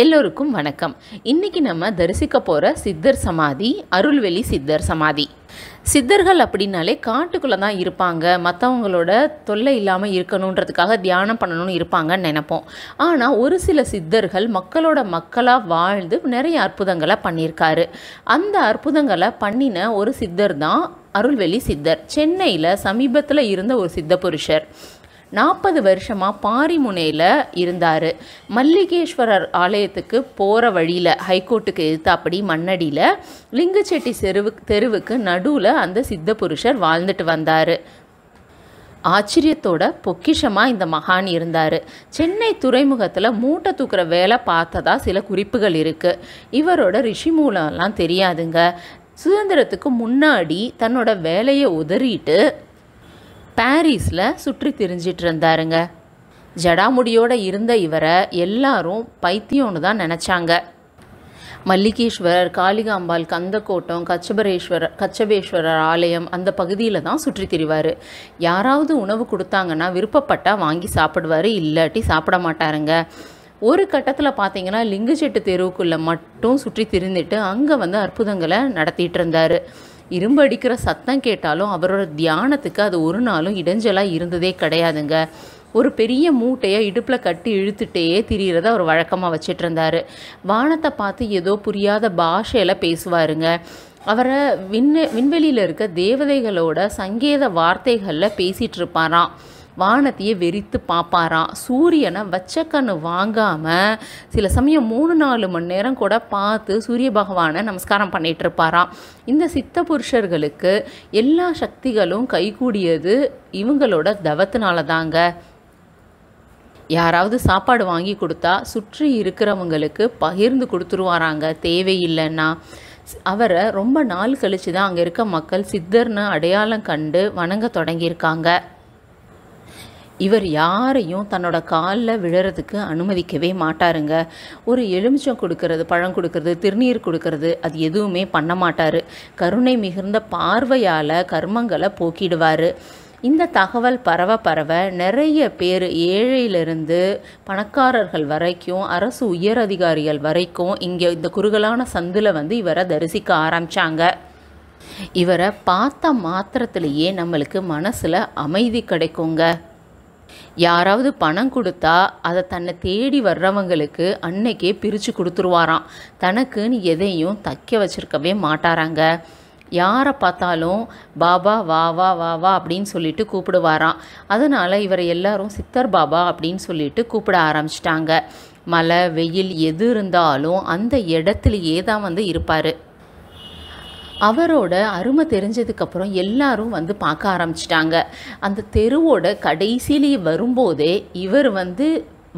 எல்லோருக்கும் வணக்கம். இன்னைக்கு நம்ம தரிசிக்க போகிற சித்தர் சமாதி அருள்வெளி சித்தர் சமாதி. சித்தர்கள் அப்படின்னாலே காட்டுக்குள்ளே தான் இருப்பாங்க. மற்றவங்களோட தொல்லை இல்லாமல் இருக்கணுன்றதுக்காக தியானம் பண்ணணும்னு இருப்பாங்கன்னு நினைப்போம். ஆனால் ஒரு சில சித்தர்கள் மக்களோட மக்களாக வாழ்ந்து நிறைய அற்புதங்களை பண்ணியிருக்காரு. அந்த அற்புதங்களை பண்ணின ஒரு சித்தர் தான் அருள்வெளி சித்தர். சென்னையில் சமீபத்தில் இருந்த ஒரு சித்த புருஷர் நாற்பது வருஷமாக பாரிமுனையில் இருந்தார். மல்லிகேஸ்வரர் ஆலயத்துக்கு போகிற வழியில் ஹைகோர்ட்டுக்கு எதிர்த்தாப்படி மண்ணடியில் லிங்கச்செட்டி தெருவு தெருவுக்கு நடுவில் அந்த சித்த புருஷர் வாழ்ந்துட்டு வந்தார். ஆச்சரியத்தோட பொக்கிஷமாக இந்த மகான் இருந்தார். சென்னை துறைமுகத்தில் மூட்டை தூக்குற வேலை பார்த்ததா சில குறிப்புகள் இருக்குது இவரோட ரிஷி மூலம்லாம் தெரியாதுங்க. சுதந்திரத்துக்கு முன்னாடி தன்னோட வேலையை உதறிட்டு பாரிஸில் சுற்றி திரிஞ்சிட்டு இருந்தாருங்க ஜடாமுடியோடு இருந்த இவரை எல்லாரும் பைத்தியம்னு தான் நினச்சாங்க. மல்லிகேஸ்வரர் காளிகாம்பாள் கந்தக்கோட்டம் கச்சபரேஸ்வரர் கச்சபேஸ்வரர் ஆலயம் அந்த பகுதியில் தான் சுற்றி திரிவார். யாராவது உணவு கொடுத்தாங்கன்னா விருப்பப்பட்டால் வாங்கி சாப்பிடுவார் இல்லாட்டி சாப்பிட மாட்டாருங்க. ஒரு கட்டத்தில் பார்த்தீங்கன்னா லிங்கச்செட்டு தெருவுக்குள்ளே மட்டும் சுற்றி திரிந்துட்டு அங்கே வந்து அற்புதங்களை நடத்திட்டு இருந்தார். இரும்பு அடிக்கிற சத்தம் கேட்டாலும் அவரோட தியானத்துக்கு அது ஒரு நாளும் இடைஞ்சலாக இருந்ததே கிடையாதுங்க. ஒரு பெரிய மூட்டையை இடுப்பில் கட்டி இழுத்துட்டே திரியிறத அவர் வழக்கமாக வச்சிட்டு இருந்தார். வானத்தை பார்த்து ஏதோ புரியாத பாஷையில் பேசுவாருங்க. அவரை விண் விண்வெளியில் இருக்க தேவதைகளோட சங்கேத வார்த்தைகளில் பேசிகிட்டு இருப்பாராம். வானத்தையே வெறித்து பார்ப்பாராம் சூரியனை வச்சக்கண்ணு வாங்காமல் சில சமயம் மூணு நாலு மணி நேரம் கூட பார்த்து சூரிய பகவானை நமஸ்காரம் பண்ணிட்டு இருப்பாராம் இந்த சித்த புருஷர்களுக்கு எல்லா சக்திகளும் கைகூடியது இவங்களோட தவத்தினால தாங்க. யாராவது சாப்பாடு வாங்கி கொடுத்தா சுற்றி இருக்கிறவங்களுக்கு பகிர்ந்து கொடுத்துருவாராங்க. தேவையில்லைன்னா. அவரை ரொம்ப நாள் கழித்து தான் அங்கே இருக்க மக்கள் சித்தர்னு அடையாளம் கண்டு வணங்க தொடங்கியிருக்காங்க. இவர் யாரையும் தன்னோட காலில் விழறதுக்கு அனுமதிக்கவே மாட்டாருங்க. ஒரு எலுமிச்சம் கொடுக்கறது பழம் கொடுக்கறது திருநீர் கொடுக்கறது அது எதுவுமே பண்ண மாட்டார். கருணை மிகுந்த பார்வையால் கர்மங்களை போக்கிடுவார். இந்த தகவல் பரவ பரவ நிறைய பேர் ஏழையிலிருந்து பணக்காரர்கள் வரைக்கும் அரசு உயர் அதிகாரிகள் வரைக்கும் இங்கே இந்த குறுகலான சந்தில் வந்து இவரை தரிசிக்க ஆரம்பித்தாங்க இவரை பார்த்த மாத்திரத்திலேயே நம்மளுக்கு மனசில் அமைதி கிடைக்குங்க. யாராவது பணம் கொடுத்தா அதை தன்னை தேடி வர்றவங்களுக்கு அன்னைக்கே பிரித்து கொடுத்துருவாராம். தனக்குன்னு எதையும் தைக்க வச்சிருக்கவே மாட்டாராங்க. யாரை பார்த்தாலும் பாபா வா வா வா வா அப்படின்னு சொல்லிட்டு கூப்பிடுவாராம். அதனால் இவரை எல்லாரும் சித்தர் பாபா அப்படின்னு சொல்லிட்டு கூப்பிட ஆரம்பிச்சிட்டாங்க. மழை வெயில் எது இருந்தாலும் அந்த இடத்துலையே தான் வந்து இருப்பார். அவரோட அருமை தெரிஞ்சதுக்கப்புறம் எல்லாரும் வந்து பார்க்க ஆரம்பிச்சிட்டாங்க. அந்த தெருவோட கடைசியிலேயே வரும்போதே இவர் வந்து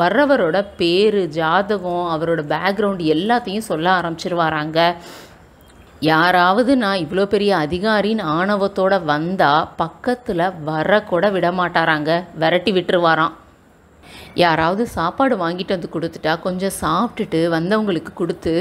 வர்றவரோட பேர் ஜாதகம் அவரோட பேக்ரவுண்ட் எல்லாத்தையும் சொல்ல ஆரம்பிச்சிருவாராங்க. யாராவது நான் இவ்வளோ பெரிய அதிகாரின்னு ஆணவத்தோட வந்தால் பக்கத்தில் வரக்கூட விட மாட்டாராங்க. விரட்டி விட்டுருவாராம். யாராவது சாப்பாடு வாங்கிட்டு வந்து கொடுத்துட்டா கொஞ்சம் சாப்பிட்டுட்டு வந்தவங்களுக்கு கொடுத்து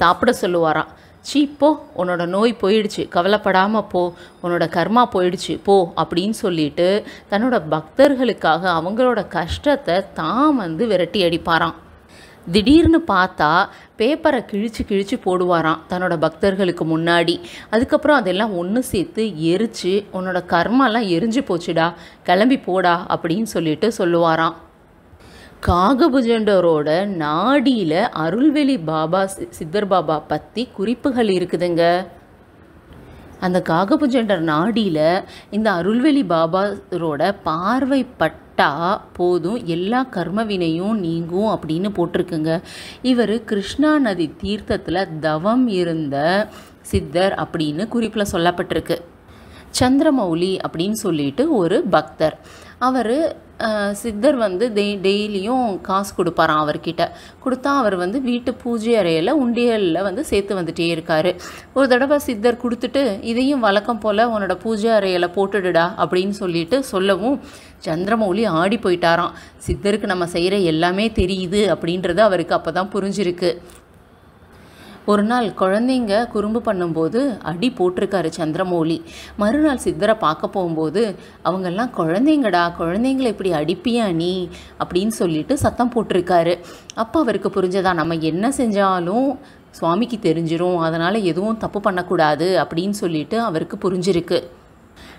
சாப்பிட சொல்லுவாராம். சீ போ. உன்னோட நோய் போயிடுச்சு. கவலைப்படாமல் போ. உன்னோட கர்மா போயிடுச்சு. போ அப்படின்னு சொல்லிட்டு தன்னோட பக்தர்களுக்காக அவங்களோட கஷ்டத்தை தான் வந்து விரட்டி அடிப்பாராம். திடீர்னு பார்த்தா பேப்பரை கிழிச்சு கிழிச்சு போடுவாராம் தன்னோட பக்தர்களுக்கு முன்னாடி. அதுக்கப்புறம் அதெல்லாம் ஒன்று சேர்த்து எரித்து உன்னோட கர்மாலாம் எரிஞ்சு போச்சுடா. கிளம்பி போடா அப்படின்னு சொல்லிட்டு சொல்லுவாராம். காகபுஜண்டரோட நாடியில் அருள்வெளி பாபா சி- சித்தர் பாபா பற்றி குறிப்புகள் இருக்குதுங்க. அந்த காகபுஜண்டர் நாடியில் இந்த அருள்வெளி பாபாரோட பார்வை பட்டா போதும் எல்லா கர்மவினையும் நீங்கும் அப்படின்னு போட்டிருக்குங்க. இவர் கிருஷ்ணா நதி தீர்த்தத்தில் தவம் இருந்த சித்தர் அப்படின்னு குறிப்பில் சொல்லப்பட்டிருக்கு. சந்திரமௌலி அப்படின்னு சொல்லிட்டு ஒரு பக்தர். அவர் சித்தர் வந்து டெய் டெய்லியும் காசு கொடுப்பாராம் அவர்கிட்ட. கொடுத்தா அவர் வந்து வீட்டு பூஜை அறையில் உண்டியலில் வந்து சேர்த்து வந்துட்டே இருக்காரு. ஒரு தடவை சித்தர் கொடுத்துட்டு இதையும் வழக்கம் போல் உன்னோட பூஜை அறையில் போட்டுடுடா அப்படின்னு சொல்லிட்டு சொல்லவும் சந்திரமௌலி ஆடி போயிட்டாராம். சித்தருக்கு நம்ம செய்கிற எல்லாமே தெரியுது அப்படின்றது அவருக்கு அப்போ தான் புரிஞ்சிருக்கு. ஒரு நாள் குழந்தைங்க குறும்பு பண்ணும்போது அடி போட்டிருக்காரு சந்திரமௌலி. மறுநாள் சித்தரை பார்க்க போகும்போது அவங்கெல்லாம் குழந்தைங்கடா குழந்தைங்களை இப்படி அடிப்பியா நீ? அப்படின்னு சொல்லிட்டு சத்தம் போட்டிருக்காரு. அப்போ அவருக்கு புரிஞ்சதா நம்ம என்ன செஞ்சாலும் சுவாமிக்கு தெரிஞ்சிரும் அதனால் எதுவும் தப்பு பண்ணக்கூடாது அப்படின்னு சொல்லிட்டு அவருக்கு புரிஞ்சிருக்கு.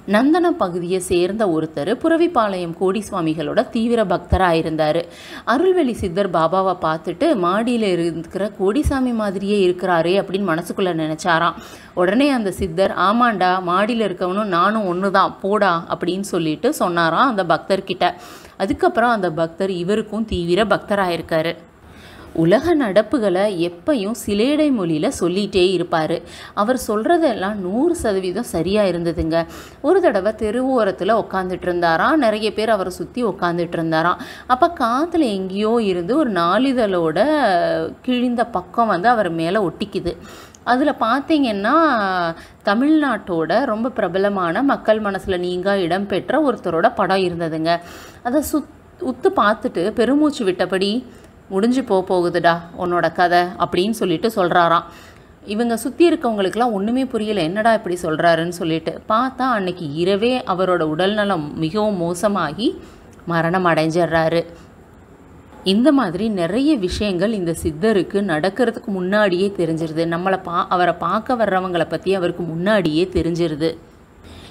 நந்தன பகுதியை சேர்ந்த ஒருத்தர் புறவிப்பாளையம் கோடிசுவாமிகளோட தீவிர பக்தராக இருந்தார் அருள்வெளி சித்தர் பாபாவை பார்த்துட்டு மாடியில் இருக்கிற கோடிசாமி மாதிரியே இருக்கிறாரே அப்படின்னு மனசுக்குள்ளே நினச்சாராம். உடனே அந்த சித்தர் ஆமாண்டா மாடியில் இருக்கவனும் நானும் ஒன்று தான் போடா அப்படின்னு சொல்லிட்டு சொன்னாராம் அந்த பக்தர்கிட்ட. அதுக்கப்புறம் அந்த பக்தர் இவருக்கும் தீவிர பக்தராக இருக்காரு உலக நடப்புகளை எப்பையும் சிலேடை மொழியில் சொல்லிகிட்டே இருப்பார். அவர் சொல்கிறதெல்லாம் நூறு சதவீதம் சரியாக இருந்ததுங்க. ஒரு தடவை தெருவோரத்தில் உட்காந்துட்டு இருந்தாராம் நிறைய பேர் அவரை சுற்றி உட்காந்துட்டு இருந்தாராம். அப்போ காற்றுல எங்கேயோ இருந்து ஒரு நாளிதழோட கிழிந்த பக்கம் வந்து அவர் மேலே ஒட்டிக்குது. அதில் பார்த்தீங்கன்னா தமிழ்நாட்டோட ரொம்ப பிரபலமான மக்கள் மனசில் நீங்கா இடம்பெற்ற ஒருத்தரோட படம் இருந்ததுங்க. அதை சுத் உத்து பார்த்துட்டு பெருமூச்சு விட்டபடி முடிஞ்சு போக போகுதுடா உன்னோட கதை அப்படின்னு சொல்லிட்டு சொல்கிறாராம் இவங்க சுற்றி இருக்கவங்களுக்கெல்லாம் ஒன்றுமே புரியல. என்னடா இப்படி சொல்கிறாருன்னு சொல்லிட்டு பார்த்தா அன்னைக்கு இரவே அவரோட உடல்நலம் மிகவும் மோசமாகி மரணம் அடைஞ்சிடுறாரு. இந்த மாதிரி நிறைய விஷயங்கள் இந்த சித்தருக்கு நடக்கிறதுக்கு முன்னாடியே தெரிஞ்சிருது. நம்மளை பா அவரை பார்க்க வர்றவங்களை பற்றி அவருக்கு முன்னாடியே தெரிஞ்சிருது.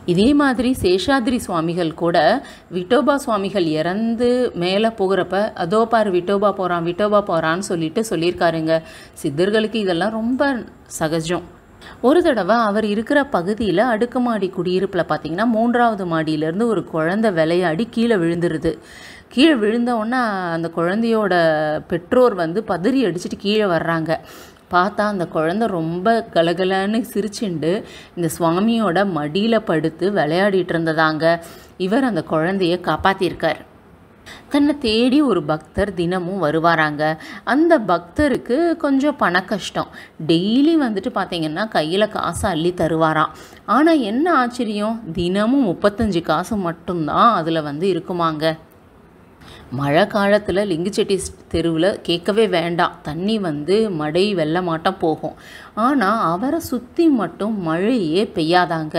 இதே மாதிரி சேஷாத்ரி சுவாமிகள் கூட விட்டோபா சுவாமிகள் இறந்து மேலே போகிறப்ப அதோ பார் விட்டோபா போகிறான் விட்டோபா போகிறான்னு சொல்லிட்டு சொல்லியிருக்காருங்க. சித்தர்களுக்கு இதெல்லாம் ரொம்ப சகஜம். ஒரு தடவை அவர் இருக்கிற பகுதியில் அடுக்குமாடி குடியிருப்பில் பார்த்தீங்கன்னா மூன்றாவது மாடியிலேருந்து ஒரு குழந்தை விளையாடி கீழே விழுந்துருது. கீழே விழுந்த உடனே அந்த குழந்தையோட பெற்றோர் வந்து பதறி அடிச்சுட்டு கீழே வர்றாங்க. பார்த்தா அந்த குழந்தை ரொம்ப கலகலன்னு சிரிச்சுண்டு இந்த சுவாமியோட மடியில் படுத்து விளையாடிட்டு இருந்ததாங்க. இவர் அந்த குழந்தைய காப்பாற்றியிருக்கார் தன்னை தேடி ஒரு பக்தர் தினமும் வருவாராங்க. அந்த பக்தருக்கு கொஞ்சம் பண கஷ்டம். டெய்லி வந்துட்டு பார்த்தீங்கன்னா கையில் காசு அள்ளி தருவாராம். ஆனால் என்ன ஆச்சரியம்? தினமும் முப்பத்தஞ்சு காசு மட்டும்தான் அதில் வந்து இருக்குமாங்க. மழை காலத்தில் லிங்குச்செட்டி தெருவில் கேட்கவே வேண்டாம். தண்ணி வந்து மடை வெள்ளமாட்டம் போகும். ஆனால் அவரை சுற்றி மட்டும் மழையே பெய்யாதாங்க.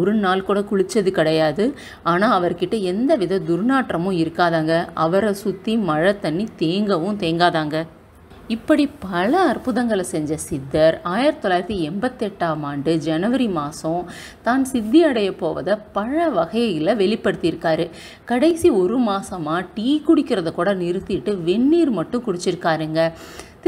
ஒரு நாள் கூட குளித்தது கிடையாது. ஆனால் அவர்கிட்ட எந்த வித துர்நாற்றமும் இருக்காதாங்க. அவரை சுற்றி மழை தண்ணி தேங்கவும் தேங்காதாங்க. இப்படி பல அற்புதங்களை செஞ்ச சித்தர் ஆயிரத்தி தொள்ளாயிரத்தி எண்பத்தெட்டாம் ஆண்டு ஜனவரி மாதம் தான் சித்தி அடைய போவதை பல வகையில் வெளிப்படுத்தியிருக்காரு. கடைசி ஒரு மாதமாக டீ குடிக்கிறத கூட நிறுத்திட்டு வெந்நீர் மட்டும் குடிச்சிருக்காருங்க.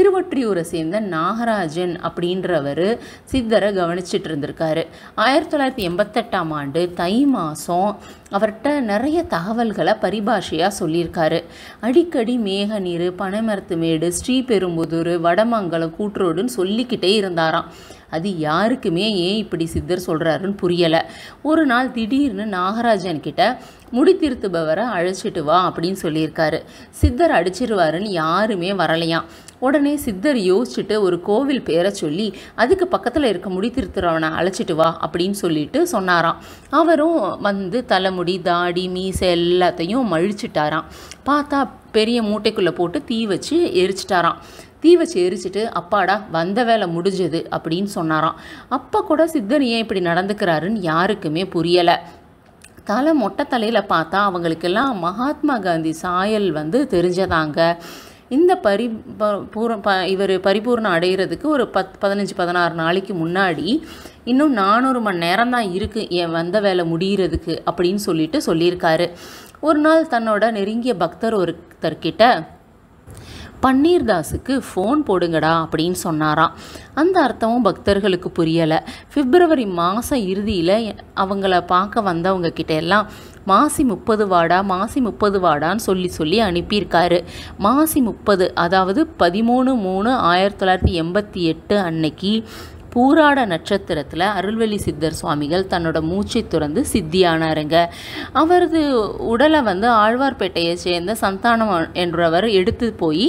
திருவொற்றியூரை சேர்ந்த நாகராஜன் அப்படின்றவர் சித்தரை கவனிச்சிட்டு இருந்திருக்காரு ஆயிரத்தி தொள்ளாயிரத்தி எண்பத்தெட்டாம் ஆண்டு தை மாதம் அவர்கிட்ட நிறைய தகவல்களை பரிபாஷையாக சொல்லியிருக்காரு. அடிக்கடி மேகநீர் பனைமரத்து மேடு ஸ்ரீபெரும்புதூர் வடமங்கலம் கூட்டுரோடுன்னு சொல்லிக்கிட்டே இருந்தாராம். அது யாருக்குமே ஏன் இப்படி சித்தர் சொல்கிறாருன்னு புரியலை. ஒரு நாள் திடீர்னு நாகராஜன் கிட்ட முடி திருத்துபவரை அழைச்சிட்டு வா அப்படின்னு சொல்லியிருக்காரு. சித்தர் அடிச்சிருவாருன்னு யாருமே வரலையாம் உடனே சித்தர் யோசிச்சுட்டு ஒரு கோவில் பேரை சொல்லி அதுக்கு பக்கத்தில் இருக்க முடி திருத்துறவனை அழைச்சிட்டு வா அப்படின்னு சொல்லிட்டு சொன்னாராம். அவரும் வந்து தலைமுடி தாடி மீசை எல்லாத்தையும் மழிச்சிட்டாராம். பார்த்தா பெரிய மூட்டைக்குள்ளே போட்டு தீ வச்சு எரிச்சிட்டாராம். தீ வச்சு எரிச்சிட்டு அப்பாடா வந்த வேலை முடிஞ்சது அப்படின்னு சொன்னாராம். அப்போ கூட சித்தர் ஏன் இப்படி நடந்துக்கிறாருன்னு யாருக்குமே புரியலை. தலை மொட்டை தலையில் பார்த்தா அவங்களுக்கெல்லாம் மகாத்மா காந்தி சாயல் வந்து தெரிஞ்சதாங்க. இந்த பரி ப- பூர ப இவர் பரிபூர்ணம் அடைகிறதுக்கு ஒரு பத் பதினஞ்சு பதினாறு நாளைக்கு முன்னாடி இன்னும் நானூறு மணி நேரம் தான் இருக்குது என் வந்த வேலை முடிகிறதுக்கு அப்படின்னு சொல்லிட்டு சொல்லியிருக்காரு. ஒரு நாள் தன்னோட நெருங்கிய பக்தர் ஒருத்தர்கிட்ட பன்னீர்தாஸுக்கு ஃபோன் போடுங்கடா அப்படின்னு சொன்னாராம். அந்த அர்த்தமும் பக்தர்களுக்கு புரியலை. பிப்ரவரி மாதம் இறுதியில் அவங்கள பார்க்க வந்தவங்க கிட்ட எல்லாம் மாசி முப்பது வாடா மாசி முப்பது வாடான்னு சொல்லி சொல்லி அனுப்பியிருக்காரு. மாசி முப்பது அதாவது பதிமூணு மூணு ஆயிரத்தி தொள்ளாயிரத்தி எண்பத்தி எட்டு அன்னைக்கு பூராட நட்சத்திரத்தில் அருள்வெளி சித்தர் சுவாமிகள் தன்னோட மூச்சை துறந்து சித்தியானாருங்க. அவரது உடலை வந்து ஆழ்வார்பேட்டையை சேர்ந்த சந்தானம் என்றவர் எடுத்து போய்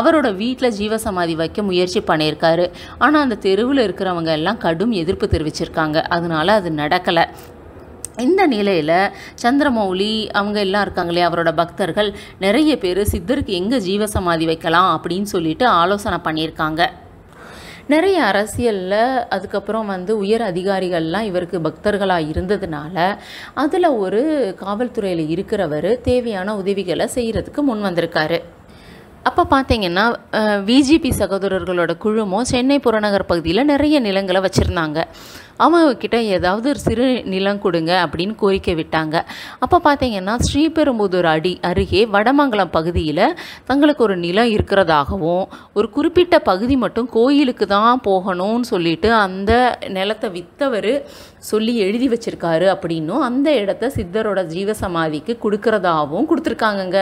அவரோட வீட்டில் ஜீவசமாதி வைக்க முயற்சி பண்ணியிருக்காரு. ஆனால் அந்த தெருவில் இருக்கிறவங்க எல்லாம் கடும் எதிர்ப்பு தெரிவிச்சிருக்காங்க. அதனால அது நடக்கலை. இந்த நிலையில் சந்திரமௌலி அவங்க எல்லாம் இருக்காங்களே அவரோட பக்தர்கள் நிறைய பேர் சித்தருக்கு எங்கே ஜீவசமாதி வைக்கலாம் அப்படின்னு சொல்லிட்டு ஆலோசனை பண்ணியிருக்காங்க. நிறைய அரசியலில் அதுக்கப்புறம் வந்து உயர் அதிகாரிகள்லாம் இவருக்கு பக்தர்களாக இருந்ததுனால அதில் ஒரு காவல்துறையில் இருக்கிறவர் தேவையான உதவிகளை செய்கிறதுக்கு முன் வந்திருக்காரு. அப்போ பார்த்தீங்கன்னா விஜிபி சகோதரர்களோட குழுமம் சென்னை புறநகர் பகுதியில் நிறைய நிலங்களை வச்சுருந்தாங்க. அவங்கக்கிட்ட ஏதாவது ஒரு சிறு நிலம் கொடுங்க அப்படின்னு கோரிக்கை விட்டாங்க. அப்போ பார்த்தீங்கன்னா ஸ்ரீபெரும்புதூர் அடி அருகே வடமங்கலம் பகுதியில் தங்களுக்கு ஒரு நிலம் இருக்கிறதாகவும் ஒரு குறிப்பிட்ட பகுதி மட்டும் கோயிலுக்கு தான் போகணும்னு சொல்லிட்டு அந்த நிலத்தை விற்றவர் சொல்லி எழுதி வச்சிருக்காரு அப்படின்னும் அந்த இடத்த சித்தரோட ஜீவசமாதிக்கு கொடுக்கறதாகவும் கொடுத்துருக்காங்கங்க.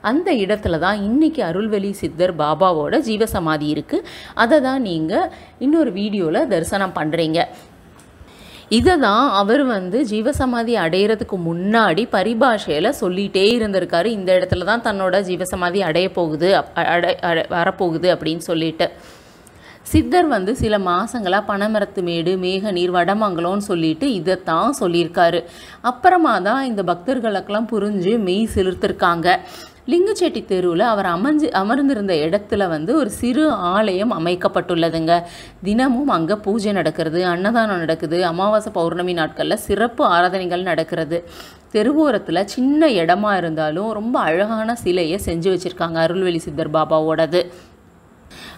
அந்த இடத்துல தான் இன்றைக்கி அருள்வெளி சித்தர் பாபாவோட ஜீவசமாதி இருக்குது அதை தான் நீங்கள் இன்னொரு வீடியோவில் தரிசனம் பண்ணுறீங்க இதை தான் அவர் வந்து ஜீவசமாதி அடையிறதுக்கு முன்னாடி பரிபாஷையில் சொல்லிகிட்டே இருந்திருக்காரு. இந்த இடத்துல தான் தன்னோட ஜீவசமாதி அடைய போகுது அப்- அடை அடை வரப்போகுது அப்படின்னு சொல்லிட்டு. சித்தர் வந்து சில மாதங்களாக பனமரத்து மேடு மேக நீர் வடமங்கலம்னு சொல்லிட்டு இதைத்தான் சொல்லியிருக்காரு. அப்புறமா தான் இந்த பக்தர்களுக்கெல்லாம் புரிஞ்சு மெய் செலுத்திருக்காங்க லிங்கச்சேட்டி தெருவில் அவர் அமர்ந்து அமர்ந்திருந்த இடத்துல வந்து ஒரு சிறு ஆலயம் அமைக்கப்பட்டுள்ளதுங்க. தினமும் அங்கே பூஜை நடக்கிறது அன்னதானம் நடக்குது அமாவாசை பௌர்ணமி நாட்களில் சிறப்பு ஆராதனைகள் நடக்கிறது. தெருவோரத்தில் சின்ன இடமா இருந்தாலும் ரொம்ப அழகான சிலையை செஞ்சு வச்சுருக்காங்க அருள்வெளி சித்தர் பாபாவோடது.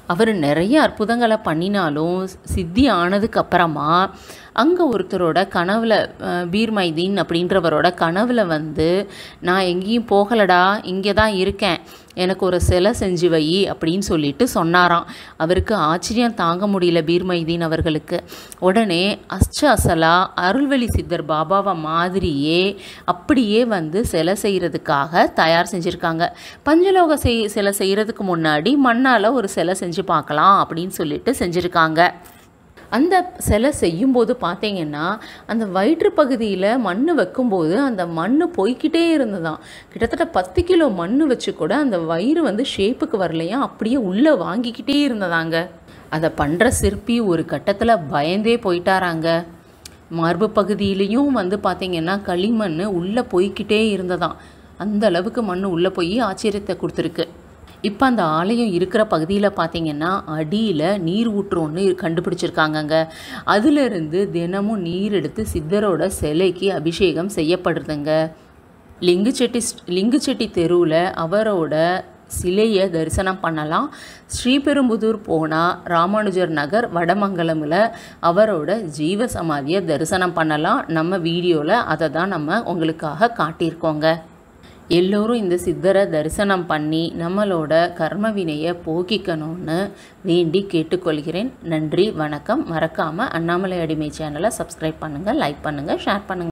அவர் நிறைய அற்புதங்களை பண்ணினாலும் சித்தி ஆனதுக்கு அப்புறமா அங்கே ஒருத்தரோட கனவுல பீர்மைதீன் பீர் மைதீன் அப்படின்றவரோட கனவுல வந்து நான் எங்கேயும் போகலடா இங்கே தான் இருக்கேன் எனக்கு ஒரு சிலை செஞ்சு வை அப்படின்னு சொல்லிட்டு சொன்னாராம். அவருக்கு ஆச்சரியம் தாங்க முடியல பீர்மைதீன் அவர்களுக்கு. உடனே அஸ்ட அசலா அருள்வெளி சித்தர் பாபாவை மாதிரியே அப்படியே வந்து சிலை செய்கிறதுக்காக தயார் செஞ்சுருக்காங்க. பஞ்சலோக செய் சிலை செய்கிறதுக்கு முன்னாடி மண்ணால் ஒரு சிலை செஞ்சு பார்க்கலாம் அப்படின்னு சொல்லிட்டு செஞ்சுருக்காங்க. அந்த சிலை செய்யும்போது பார்த்தீங்கன்னா அந்த வயிற்று பகுதியில் மண் வைக்கும்போது அந்த மண் போய்க்கிட்டே இருந்ததாம். கிட்டத்தட்ட பத்து கிலோ மண் வச்சு கூட அந்த வயிறு வந்து ஷேப்புக்கு வரலையா அப்படியே உள்ளே வாங்கிக்கிட்டே இருந்ததாங்க. அதை பண்ணுற சிற்பி ஒரு கட்டத்தில் பயந்தே போயிட்டாராங்க. மார்பு பகுதியிலையும் வந்து பார்த்தீங்கன்னா களிமண் உள்ளே போய்க்கிட்டே இருந்ததாம். அந்த அளவுக்கு மண் உள்ளே போய் ஆச்சரியத்தை கொடுத்துருக்கு. இப்போ அந்த ஆலயம் இருக்கிற பகுதியில் பார்த்தீங்கன்னா அடியில் நீர் ஊற்று ஒன்று கண்டுபிடிச்சிருக்காங்கங்க. அதிலிருந்து தினமும் நீர் எடுத்து சித்தரோட சிலைக்கு அபிஷேகம் செய்யப்படுதுங்க. லிங்குச்செட்டி லிங்குச்செட்டி தெருவில் அவரோட சிலையை தரிசனம் பண்ணலாம். ஸ்ரீபெரும்புதூர் போனால் ராமானுஜர் நகர் வடமங்கலமில் அவரோட ஜீவ சமாதியை தரிசனம் பண்ணலாம். நம்ம வீடியோவில் அதை தான் நம்ம உங்களுக்காக காட்டியிருக்கோங்க. எல்லோரும் இந்த சித்தரை தரிசனம் பண்ணி நம்மளோட கர்ம வினையை போக்கிக்கணும்னு வேண்டி கேட்டுக்கொள்கிறேன். நன்றி வணக்கம். மறக்காமல் அண்ணாமலை அடிமை சேனலை சப்ஸ்கிரைப் பண்ணுங்கள் லைக் பண்ணுங்கள் ஷேர் பண்ணுங்கள்